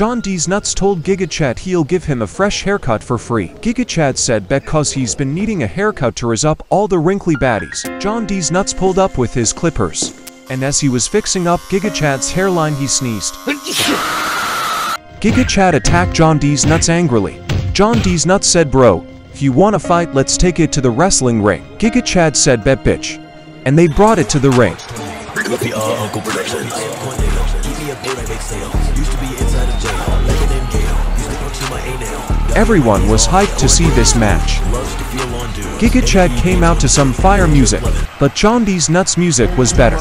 John D's Nuts told GigaChad he'll give him a fresh haircut for free. GigaChad said because he's been needing a haircut to rizz up all the wrinkly baddies. John D's Nuts pulled up with his clippers. And as he was fixing up GigaChad's hairline he sneezed. GigaChad attacked John D's Nuts angrily. John D's Nuts said bro, if you wanna fight let's take it to the wrestling ring. GigaChad said bet bitch. And they brought it to the ring. Everyone was hyped to see this match. Giga. GigaChad came out to some fire music, but John Nuts music was better.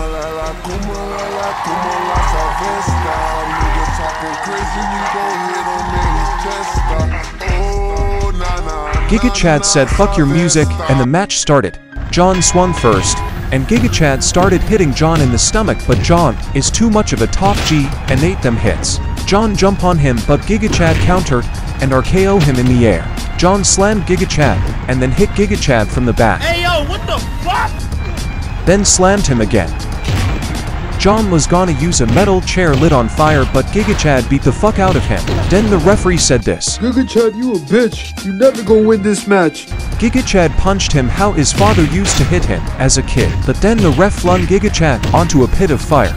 GigaChad said fuck your music and the match started. John swung first, and GigaChad started hitting John in the stomach but John is too much of a top G and ate them hits. John jump on him but GigaChad countered and RKO him in the air. John slammed Giga Chad, and then hit Giga Chad from the back. Hey yo, what the fuck? then slammed him again. John was gonna use a metal chair lit on fire but Giga Chad beat the fuck out of him. Then the referee said this. Giga Chad, you a bitch. You never gonna win this match. Giga Chad punched him how his father used to hit him as a kid, but then the ref flung Giga Chad onto a pit of fire.